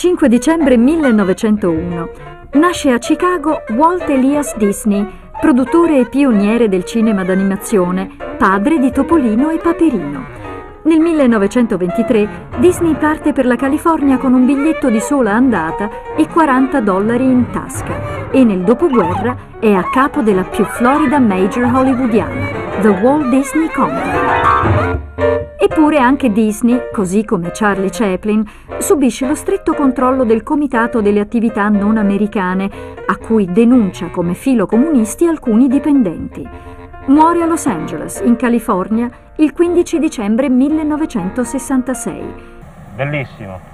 5 dicembre 1901. Nasce a Chicago Walt Elias Disney, produttore e pioniere del cinema d'animazione, padre di Topolino e Paperino. Nel 1923 Disney parte per la California con un biglietto di sola andata e 40 dollari in tasca e nel dopoguerra è a capo della più florida major hollywoodiana, The Walt Disney Company. Eppure anche Disney, così come Charlie Chaplin, subisce lo stretto controllo del Comitato delle attività non americane, a cui denuncia come filo comunisti alcuni dipendenti. Muore a Los Angeles, in California, il 15 dicembre 1966. Bellissimo.